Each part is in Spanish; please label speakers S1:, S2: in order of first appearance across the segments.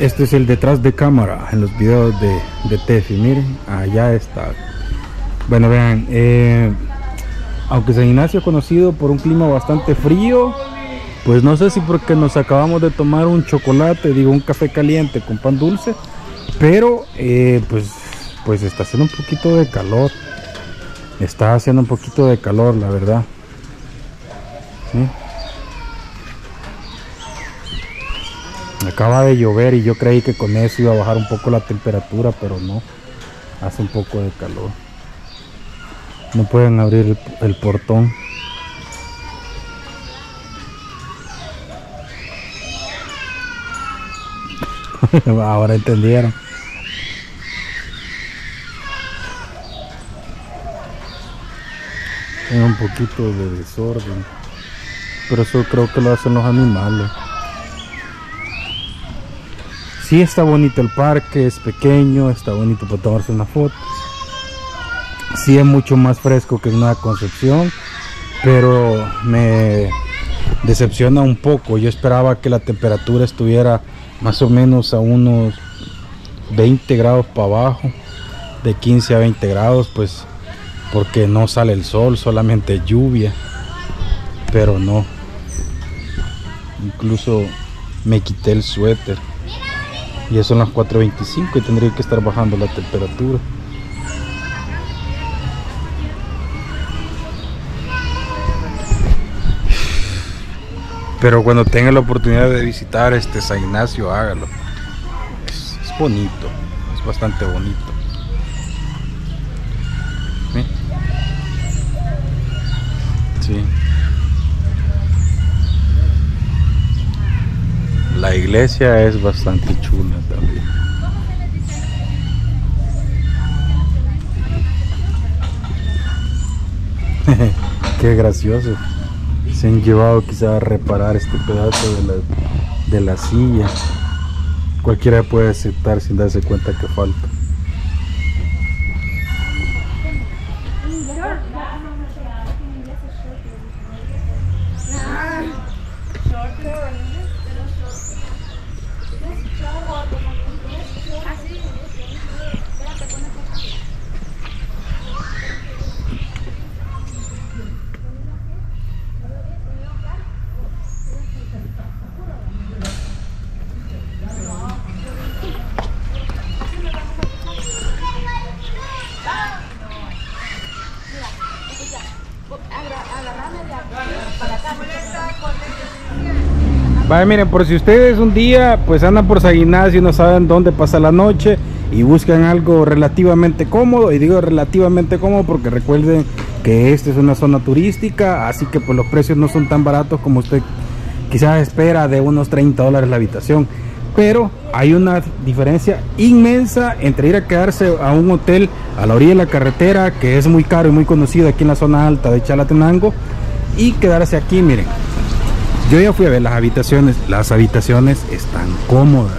S1: Este es el detrás de cámara en los videos de, de Tefi. Miren, allá está. Bueno, vean, eh, aunque San Ignacio es conocido por un clima bastante frío, pues no sé si porque nos acabamos de tomar un chocolate, digo un café caliente con pan dulce, pero eh, pues, pues está haciendo un poquito de calor. Está haciendo un poquito de calor, la verdad. Acaba de llover y yo creí que con eso iba a bajar un poco la temperatura, pero no. Hace un poco de calor. No pueden abrir el, portón. Ahora entendieron. Es un poquito de desorden. Pero eso creo que lo hacen los animales. Sí está bonito el parque, es pequeño, está bonito para tomarse una foto. Sí es mucho más fresco que Nueva Concepción, pero me decepciona un poco. Yo esperaba que la temperatura estuviera más o menos a unos 20 grados para abajo, de 15 a 20 grados, pues porque no sale el sol, solamente lluvia, pero no. Incluso me quité el suéter. Ya son las 4.25 y tendría que estar bajando la temperatura. Pero cuando tenga la oportunidad de visitar este San Ignacio, hágalo. Es, es bonito, es bastante bonito. ¿Sí? Sí. La iglesia es bastante chula también. Qué gracioso. Se han llevado quizá a reparar este pedazo de la, de la silla. Cualquiera puede aceptar sin darse cuenta que falta. Miren, por si ustedes un día pues andan por Ignacio y no saben dónde pasar la noche y buscan algo relativamente cómodo, y digo relativamente cómodo porque recuerden que esta es una zona turística, así que pues los precios no son tan baratos como usted quizás espera de unos 30 dólares la habitación. Pero hay una diferencia inmensa entre ir a quedarse a un hotel a la orilla de la carretera, que es muy caro y muy conocido aquí en la zona alta de Chalatenango, y quedarse aquí, miren, yo ya fui a ver las habitaciones. Las habitaciones están cómodas.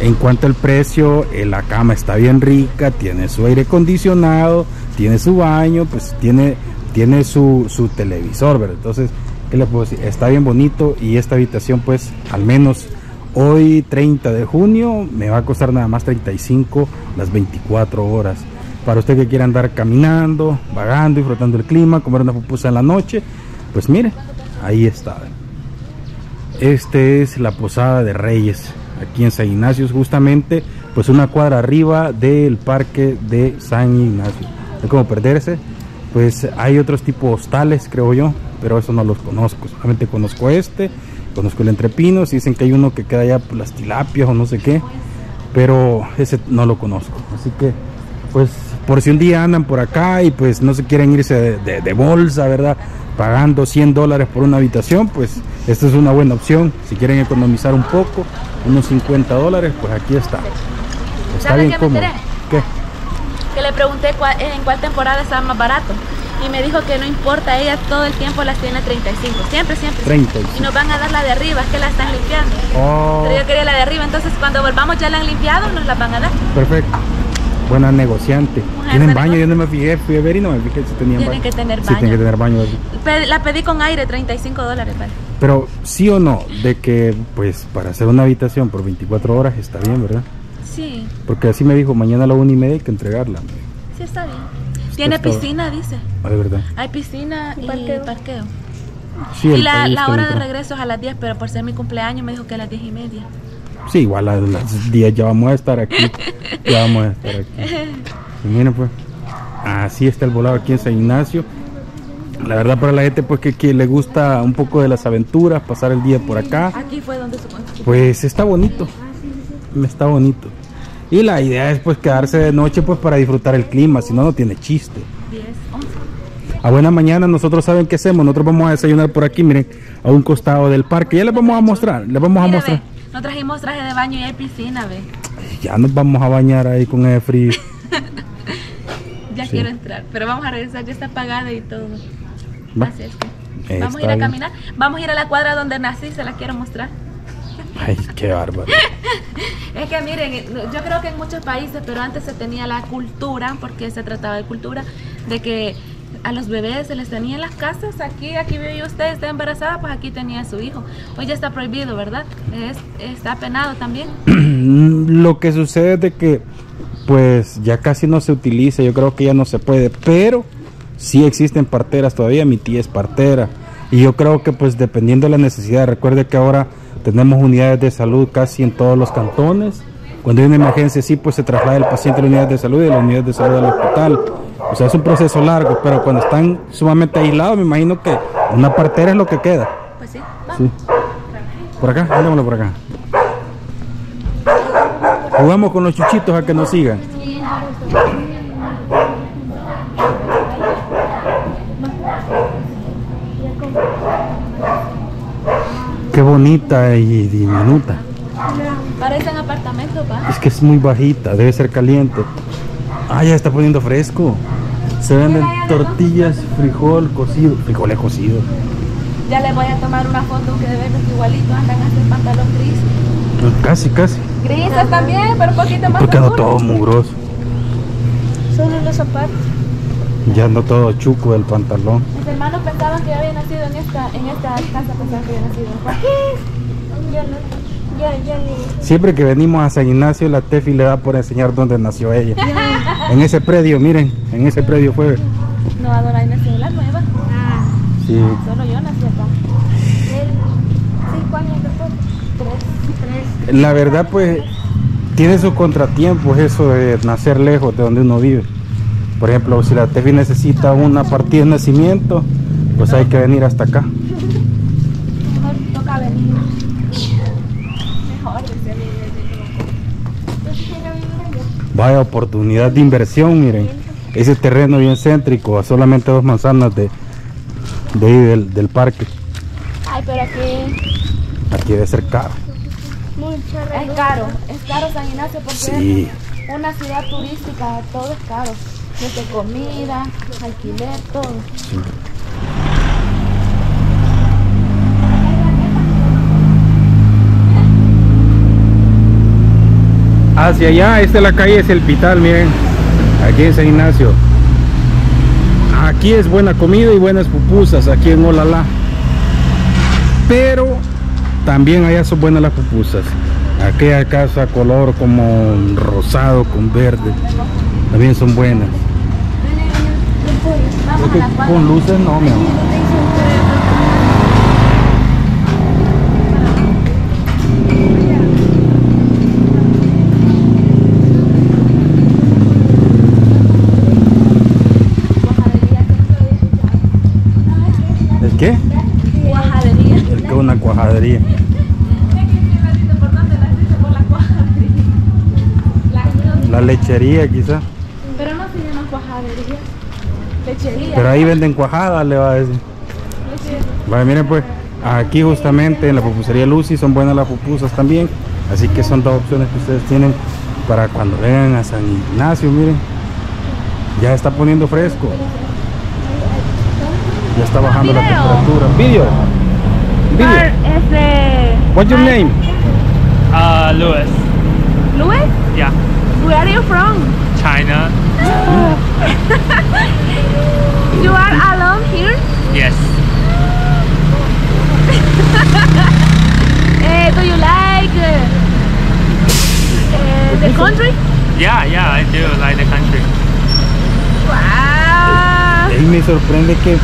S1: En cuanto al precio, eh, la cama está bien rica, tiene su aire acondicionado, tiene su baño, pues tiene, tiene su, su televisor, ¿verdad? Entonces, ¿qué le puedo decir? Está bien bonito y esta habitación, pues, al menos hoy 30 de junio, me va a costar nada más 35 las 24 horas. Para usted que quiera andar caminando, vagando, disfrutando el clima, comer una pupusa en la noche, pues mire, ahí está. Este es la Posada de Reyes, aquí en San Ignacio, justamente pues una cuadra arriba del parque de San Ignacio. Es como perderse, pues hay otros tipos hostales, creo yo, pero eso no los conozco. Solamente conozco este, conozco el Entrepinos, dicen que hay uno que queda allá por las tilapias o no sé qué, pero ese no lo conozco. Así que, pues, por si un día andan por acá y pues no se quieren irse de, de, de bolsa, ¿verdad? pagando 100 dólares por una habitación, pues esta es una buena opción. Si quieren economizar un poco, unos 50 dólares, pues aquí está. Está bien cómodo. ¿Qué?
S2: Que le pregunté cuál, en cuál temporada estaba más barato. Y me dijo que no importa, ella todo el tiempo las tiene 35. Siempre, siempre.
S1: 35.
S2: Y nos van a dar la de arriba, es que la están limpiando.
S1: Oh,
S2: Pero yo quería la de arriba, entonces cuando volvamos ya la han limpiado, nos la van a dar.
S1: perfecto. Buena negociante.
S2: Mujer,
S1: ¿Tienen
S2: ¿sabes
S1: baño? Yo no me fijé, fui a ver y no me fijé si tenían
S2: Tienen
S1: baño.
S2: que tener
S1: Sí, tienen
S2: baño.
S1: que tener baño.
S2: La pedí con aire, 35 dólares. Vale.
S1: Pero sí o no, de que pues para hacer una habitación por 24 horas está bien, ¿verdad?
S2: Sí,
S1: Porque así me dijo, mañana a la una y media hay que entregarla.
S2: sí está bien. Tiene
S1: está-
S2: piscina, dice.
S1: Ah, de verdad.
S2: Hay piscina y
S3: parqueo.
S2: parqueo.
S1: Sí,
S2: y la, hora de regreso es a las 10, pero por ser mi cumpleaños me dijo que a las 10 y media.
S1: Sí, igual a las 10 ya vamos a estar aquí. ya vamos a estar aquí. Y miren pues, así está el volado aquí en San Ignacio. La verdad para la gente pues que, que le gusta un poco de las aventuras, pasar el día por acá,
S2: Aquí fue donde su-
S1: pues está bonito. Está bonito. Y la idea es pues quedarse de noche pues para disfrutar el clima, si no no tiene chiste.
S2: 10, 11.
S1: A buena mañana nosotros saben qué hacemos, nosotros vamos a desayunar por aquí, miren, a un costado del parque. Ya les vamos a mostrar, les vamos a mostrar.
S2: No trajimos traje de baño y hay piscina, ve.
S1: Ya nos vamos a bañar ahí con ese frío.
S2: Ya
S1: Sí.
S2: quiero entrar, pero vamos a regresar, ya está apagada y todo.
S1: Va.
S2: Así es que
S1: Eh,
S2: vamos a ir a
S1: bien.
S2: caminar. Vamos a ir a la cuadra donde nací, se la quiero mostrar.
S1: Ay, qué bárbaro.
S2: Es que miren, yo creo que en muchos países, pero antes se tenía la cultura, porque se trataba de cultura, de que a los bebés se les tenía en las casas, aquí, aquí vive usted, está embarazada, pues aquí tenía a su hijo. Hoy ya está prohibido, ¿verdad? Es, está penado también.
S1: Lo que sucede es de que pues ya casi no se utiliza, yo creo que ya no se puede, pero sí existen parteras todavía, mi tía es partera y yo creo que pues dependiendo de la necesidad, recuerde que ahora tenemos unidades de salud casi en todos los cantones, cuando hay una emergencia sí pues se traslada el paciente a la unidad de salud y de la unidad de salud al hospital, o sea es un proceso largo, pero cuando están sumamente aislados me imagino que una partera es lo que queda.
S2: Pues sí, vamos.
S1: Sí. Por acá, andémoslo por acá. Jugamos con los chuchitos a que nos sigan. Qué bonita y diminuta.
S2: Parecen apartamentos, ¿va?
S1: Es que es muy bajita, debe ser caliente. Ah, ya está poniendo fresco. Se venden tortillas, frijol cocido. Frijoles cocidos.
S2: Ya les voy a tomar una foto que de verlos igualito andan hasta el pantalón gris.
S1: Casi, casi.
S2: Grises también, pero un poquito más
S1: Porque ando todo mugroso.
S3: Solo los zapatos.
S1: Ya ando todo chuco del pantalón.
S2: Mis hermanos pensaban que yo había nacido en esta, en esta casa, pensaban que había nacido en.
S3: Ya no.
S1: Siempre que venimos a San Ignacio, la Tefi le da por enseñar dónde nació ella. En ese predio, miren, en ese predio fue.
S2: No, Adonai nació en la nueva.
S3: Ah.
S1: Sí.
S2: Solo yo nací acá.
S3: Él. Cinco años después. Tres. Tres.
S1: La verdad, pues, tiene sus contratiempos eso de nacer lejos de donde uno vive. Por ejemplo, si la Tefi necesita una partida de nacimiento, pues hay que venir hasta acá.
S2: Mejor toca venir. Mejor, dice.
S1: Vaya oportunidad de inversión, miren. Ese terreno bien céntrico, a solamente dos manzanas de, de ahí del, del parque.
S2: Ay, pero aquí
S1: Aquí debe ser caro.
S3: Mucha
S2: es caro. Es caro San Ignacio porque
S1: Sí.
S2: es una ciudad turística. Todo es caro. Desde comida, alquiler, todo.
S1: Hacia allá, esta es la calle es el Pital, miren. Aquí en San Ignacio. Aquí es buena comida y buenas pupusas, aquí en Olala. Pero también allá son buenas las pupusas. Aquella casa color como rosado con verde. También son buenas. Con luces no, mi amor.
S2: Cuajadería, que no se lo había escuchado.
S1: ¿El qué?
S2: Cuajadería.
S1: El que es una cuajadería.
S2: Es que sí, ratito, ¿por dónde la
S1: lechería quizá.
S2: Pero no se llama cuajadería. Lechería.
S1: Pero ahí venden cuajadas, le va a decir. Vale, miren pues, aquí justamente en la pupusería Lucy son buenas las pupusas también. Así que son dos opciones que ustedes tienen para cuando vengan a San Ignacio, miren. Ya está poniendo fresco. Ya está bajando la temperatura. Video. Video. What's your name?
S4: Ah, uh, Louis.
S2: Louis?
S4: Yeah.
S2: Where are you from?
S4: China.
S2: you are alone here?
S4: Yes. uh, do you like eh, eh, the country? Yeah, yeah, I do like the country.
S2: Wow.
S1: Me sorprende que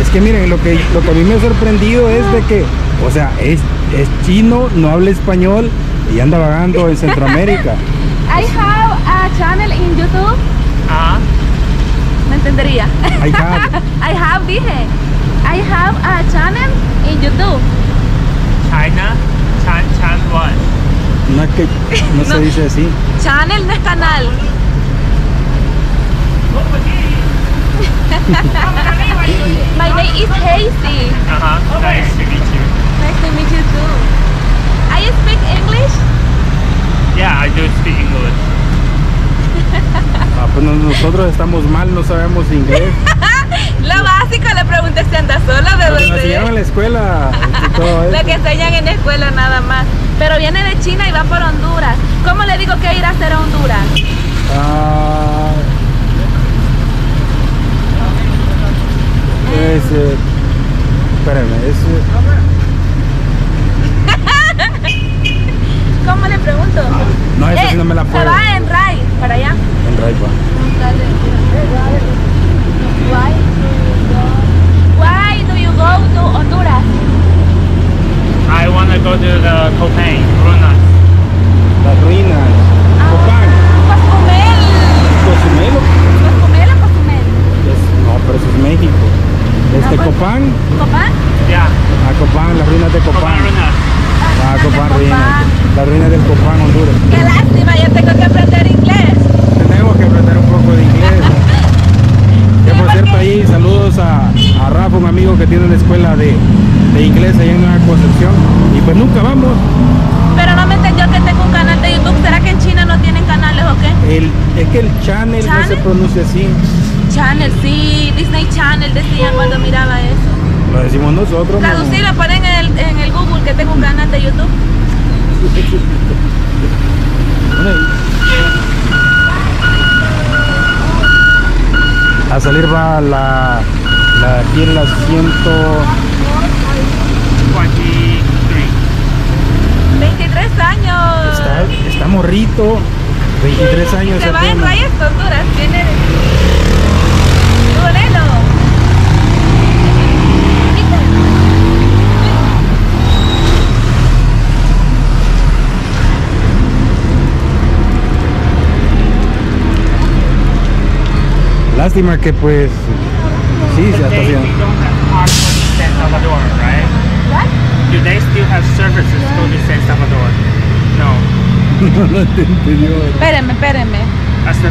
S1: es que miren, lo que, lo que a mí me ha sorprendido es de que, o sea, es, es chino, no habla español y anda vagando en Centroamérica.
S2: I have a channel in YouTube.
S4: Uh-huh.
S2: Me entendería.
S1: I have.
S2: I have, dije. I have a channel in YouTube.
S4: China? Chan Chan what?
S1: No es que no se
S2: No.
S1: dice así.
S2: Channel no es canal. My name is Hasty.
S4: Uh-huh. Nice to meet you.
S2: Nice to meet you too. I speak English.
S4: Yeah, I do speak English.
S1: Ah, pues no- nosotros estamos mal, no sabemos inglés.
S2: Lo básico le pregunté si anda sola de
S1: Lo
S2: dónde
S1: enseñaron en la escuela todo
S2: Lo que enseñan en la escuela nada más. Pero viene de China y va por Honduras. ¿Cómo le digo que ir a hacer a Honduras?
S1: Ah, es, eh, espérame, es, eh,
S2: ¿Cómo le pregunto?
S1: no, esa
S2: Eh,
S1: sí no me la puedo.
S2: va en Ray, para allá.
S1: En Raipa.
S3: Why?
S2: Why do you go to Honduras?
S4: I want to go to the Copain, Runas.
S1: Las ruinas. Copán.
S2: Cozumel.
S1: Cozumel.
S2: ¿Cozumel o Cozumel?
S1: Es- no, pero eso es México. Este
S2: No, pues-
S1: Copán.
S2: ¿Copán?
S4: Yeah,
S1: A Copán, las ruinas de Copán. Ah,
S2: de
S1: Copán, ruinas. Las ruinas del Copán, Honduras.
S2: Qué lástima, ya tengo que aprender inglés.
S1: Tenemos que aprender un poco de inglés. Que por cierto ahí saludos a, a Rafa, un amigo que tiene una escuela de, de inglés allá en Nueva Concepción. Y pues nunca vamos.
S2: Pero no me entendió que tengo un canal de YouTube. ¿Será que en China no tienen canales o qué?
S1: El, es que el channel, no se pronuncia así.
S2: Channel, sí, Disney Channel decían cuando miraba eso.
S1: Lo decimos nosotros. no.
S2: Traducirlo, ponen en el, en el Google que tengo un canal de YouTube.
S1: A salir va la, la aquí en la ciento
S4: 23.
S2: 23 años.
S1: está, está morrito 23 años
S2: Se va en rayas Honduras. Tiene.
S1: Lástima que pues sí se está
S4: Today
S1: haciendo
S4: we don't have passport in San Salvador, right?
S2: What?
S4: Do they still have services go to San Salvador? No.
S1: no te entendió
S2: espérenme.
S4: Hasta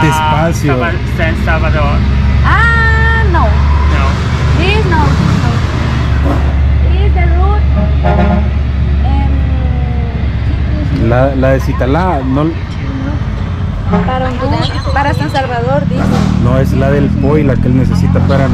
S1: despacio.
S4: San Salvador.
S2: Ah, no.
S4: No.
S2: This no. This the route.
S1: la, la de Citalá no,
S2: para Honduras. Para San Salvador, dice.
S1: no es la del POI la que él necesita para